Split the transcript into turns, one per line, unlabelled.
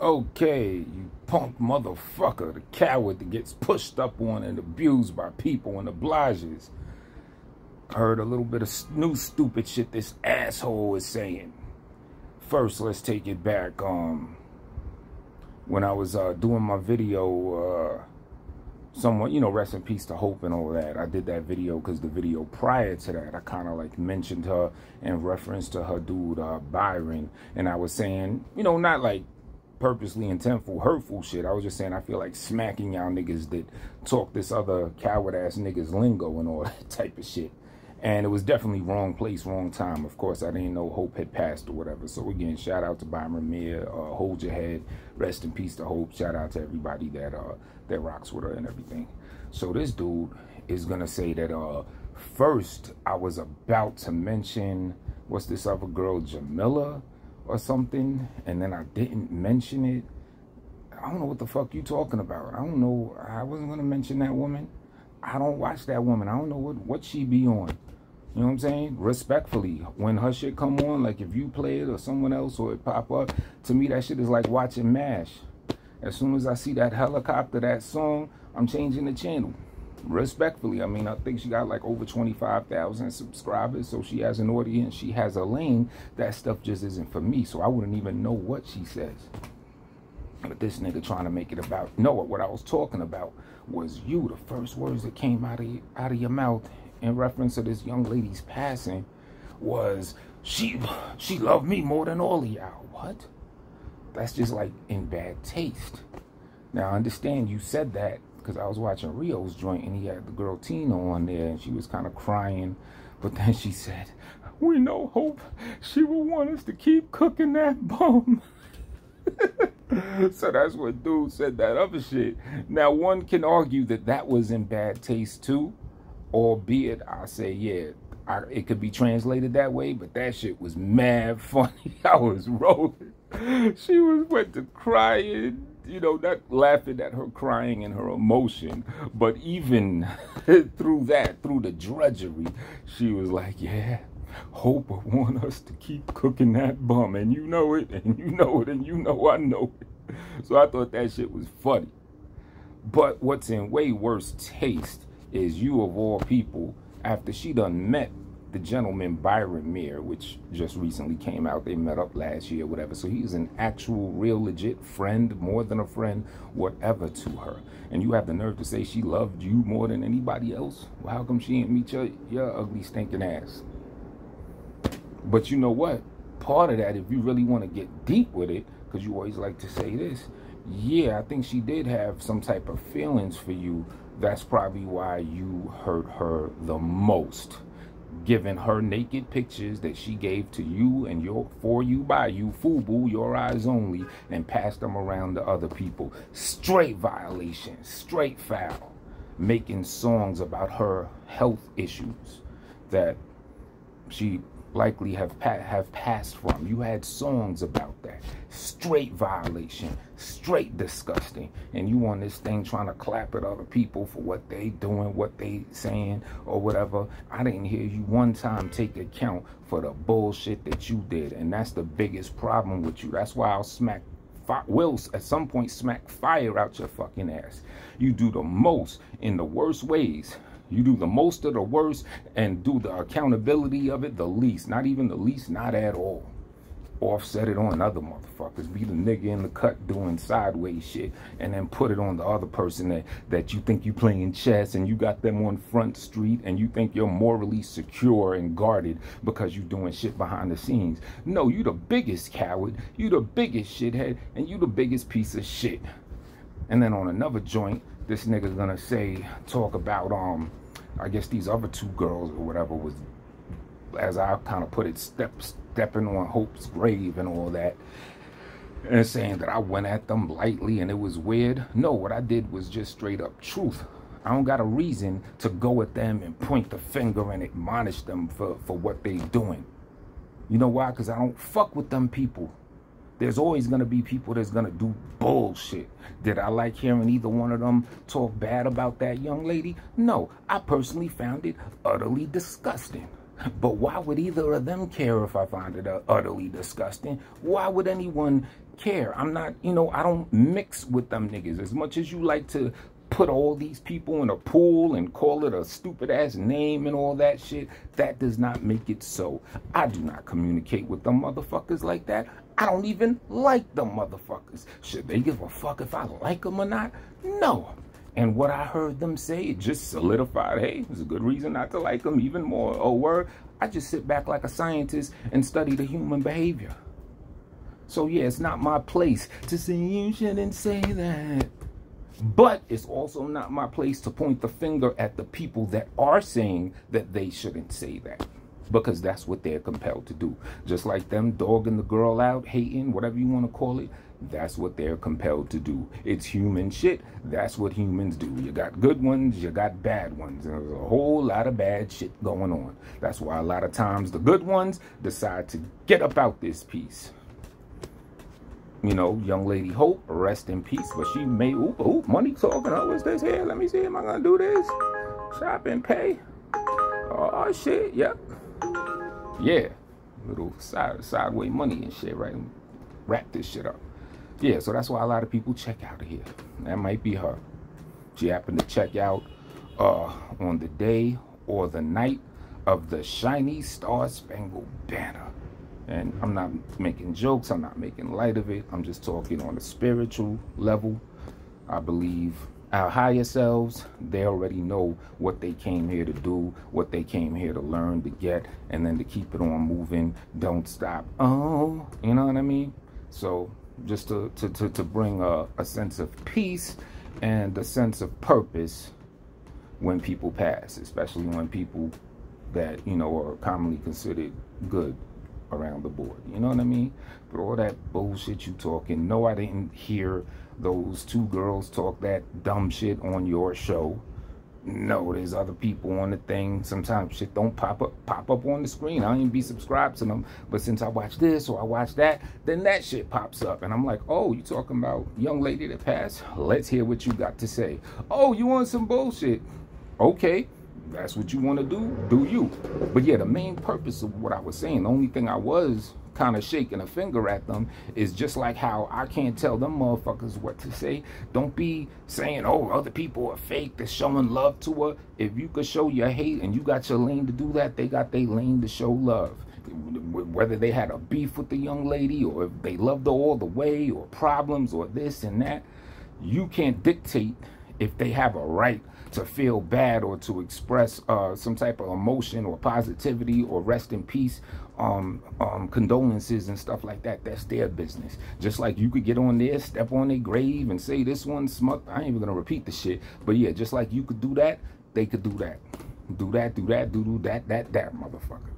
Okay, you punk motherfucker, the coward that gets pushed up on and abused by people and obliges. Heard a little bit of new stupid shit this asshole is saying. First, let's take it back. Um, when I was uh, doing my video, uh, someone, you know, rest in peace to Hope and all that. I did that video because the video prior to that, I kind of like mentioned her in reference to her dude, uh, Byron. And I was saying, you know, not like purposely intentful, hurtful shit. I was just saying I feel like smacking y'all niggas that talk this other coward ass niggas lingo and all that type of shit. And it was definitely wrong place, wrong time. Of course, I didn't know Hope had passed or whatever. So again, shout out to Byron Mir. Uh, hold your head. Rest in peace to Hope. Shout out to everybody that uh, that rocks with her and everything. So this dude is gonna say that uh, first I was about to mention what's this other girl, Jamila or something, and then I didn't mention it. I don't know what the fuck you talking about. I don't know. I wasn't gonna mention that woman. I don't watch that woman. I don't know what what she be on. You know what I'm saying? Respectfully, when her shit come on, like if you play it or someone else or it pop up, to me that shit is like watching MASH. As soon as I see that helicopter, that song, I'm changing the channel. Respectfully, I mean, I think she got like over 25,000 subscribers, so she has an audience, she has a lane. That stuff just isn't for me, so I wouldn't even know what she says. But this nigga trying to make it about no, what I was talking about was you. The first words that came out of out of your mouth in reference to this young lady's passing was she she loved me more than all of y'all. What? That's just like in bad taste. Now I understand you said that because I was watching Rio's joint and he had the girl Tina on there and she was kind of crying. But then she said, we know Hope, she will want us to keep cooking that bum. so that's what dude said that other shit. Now one can argue that that was in bad taste too, albeit I say yeah, I, it could be translated that way, but that shit was mad funny. I was rolling. She was went to crying, you know, not laughing at her crying and her emotion, but even through that, through the drudgery, she was like, yeah, Hope want us to keep cooking that bum, and you know it, and you know it, and you know I know it. So I thought that shit was funny. But what's in way worse taste is you of all people, after she done met the gentleman Byron Mir, which just recently came out. They met up last year, whatever. So he's an actual, real, legit friend, more than a friend, whatever to her. And you have the nerve to say she loved you more than anybody else? Well, how come she didn't meet your, your ugly, stinking ass? But you know what? Part of that, if you really want to get deep with it, because you always like to say this, yeah, I think she did have some type of feelings for you. That's probably why you hurt her the most. Given her naked pictures that she gave to you and your for you by you, FUBU, your eyes only, and passed them around to other people. Straight violation, straight foul. Making songs about her health issues that she likely have pa have passed from. You had songs about that. Straight violation, straight disgusting. And you on this thing trying to clap at other people for what they doing, what they saying, or whatever. I didn't hear you one time take account for the bullshit that you did. And that's the biggest problem with you. That's why I'll smack will at some point smack fire out your fucking ass. You do the most in the worst ways you do the most of the worst and do the accountability of it the least. Not even the least, not at all. Offset it on other motherfuckers. Be the nigga in the cut doing sideways shit and then put it on the other person that, that you think you playing chess and you got them on front street and you think you're morally secure and guarded because you doing shit behind the scenes. No, you the biggest coward. You the biggest shithead and you the biggest piece of shit. And then on another joint, this nigga's gonna say, talk about, um, I guess these other two girls or whatever was, as I kind of put it, step stepping on Hope's grave and all that. And saying that I went at them lightly and it was weird. No, what I did was just straight up truth. I don't got a reason to go at them and point the finger and admonish them for, for what they doing. You know why? Because I don't fuck with them people. There's always going to be people that's going to do bullshit. Did I like hearing either one of them talk bad about that young lady? No, I personally found it utterly disgusting. But why would either of them care if I find it utterly disgusting? Why would anyone care. I'm not, you know, I don't mix with them niggas. As much as you like to put all these people in a pool and call it a stupid ass name and all that shit, that does not make it so. I do not communicate with them motherfuckers like that. I don't even like them motherfuckers. Should they give a fuck if I like them or not? No. And what I heard them say, just solidified, hey, it's a good reason not to like them even more. Oh, word, I just sit back like a scientist and study the human behavior. So yeah, it's not my place to say you shouldn't say that. But it's also not my place to point the finger at the people that are saying that they shouldn't say that. Because that's what they're compelled to do. Just like them dogging the girl out, hating, whatever you want to call it, that's what they're compelled to do. It's human shit. That's what humans do. You got good ones, you got bad ones. There's a whole lot of bad shit going on. That's why a lot of times the good ones decide to get about this piece you know, young lady Hope, rest in peace. But she made, oop, oop, money talking. Oh, what's this here? Let me see. Am I going to do this? Shop and pay. Oh, shit. Yep. Yeah. Little side, sideway money and shit, right? Wrap this shit up. Yeah, so that's why a lot of people check out of here. That might be her. She happened to check out uh, on the day or the night of the shiny star spangled banner. And I'm not making jokes, I'm not making light of it. I'm just talking on a spiritual level. I believe our higher selves, they already know what they came here to do, what they came here to learn, to get, and then to keep it on moving. Don't stop. Oh, you know what I mean? So just to, to, to, to bring a, a sense of peace and a sense of purpose when people pass, especially when people that, you know, are commonly considered good around the board. You know what I mean? But all that bullshit you talking. No, I didn't hear those two girls talk that dumb shit on your show. No, there's other people on the thing. Sometimes shit don't pop up pop up on the screen. I don't even be subscribed to them. But since I watch this or I watch that, then that shit pops up. And I'm like, oh, you talking about young lady that passed? Let's hear what you got to say. Oh, you want some bullshit? Okay that's what you want to do, do you. But yeah, the main purpose of what I was saying, the only thing I was kind of shaking a finger at them is just like how I can't tell them motherfuckers what to say. Don't be saying, oh, other people are fake, they're showing love to her. If you could show your hate and you got your lane to do that, they got their lane to show love. Whether they had a beef with the young lady or if they loved her all the way or problems or this and that, you can't dictate if they have a right to feel bad or to express uh, some type of emotion or positivity or rest in peace, um, um, condolences and stuff like that. That's their business. Just like you could get on there, step on their grave and say this one smut. I ain't even gonna repeat the shit. But yeah, just like you could do that, they could do that. Do that, do that, do do that, that, that, motherfucker.